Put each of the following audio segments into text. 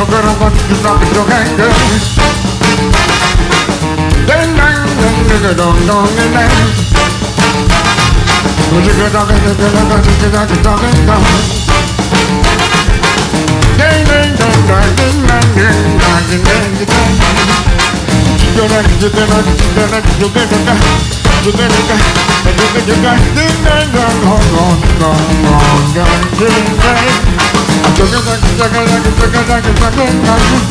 want to drop it, okay, girl. Ding, ding, ding, ding, ding, ding. Ding, ding, ding. You get you get it, ding, ding, ding, dong, dong, dong, dong, dong, ding, ding. Jugga, jugga, jugga, jugga, jugga, jugga, jugga.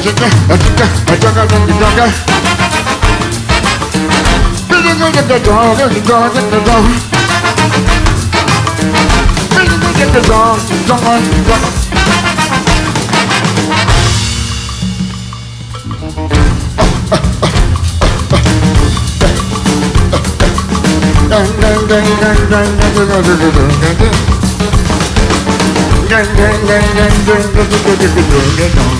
chugga, a chugga, a chugga, chugga, chugga. Dang, dang, dang, dang,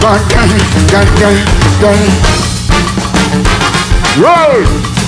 Gun, gun, gun, gun, gun. Roll!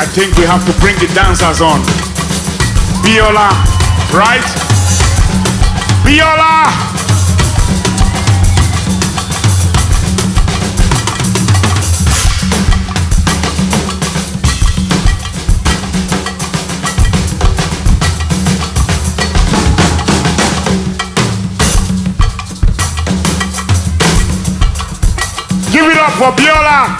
I think we have to bring the dancers on. Viola, right? Viola! Give it up for Viola!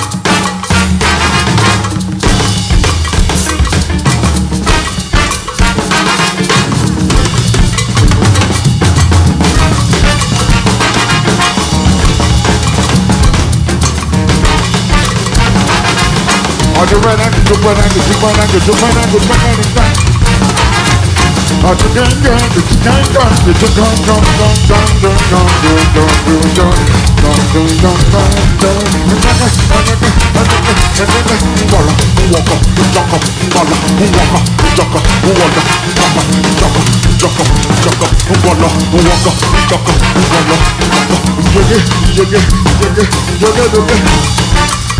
Are you ready? You ready? You ready? You ready? You ready? I just can't go, just can't go, just can't go, go, go, go, go, go, go, go, go, go, go, go, I dug it, dug it, dug it, dug it, dug it,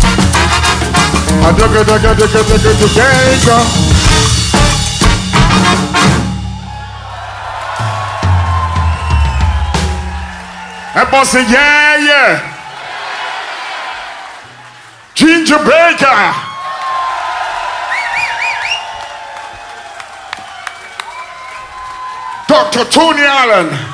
Everybody say, yeah, yeah. Ginger Baker. Dr. Tony Allen.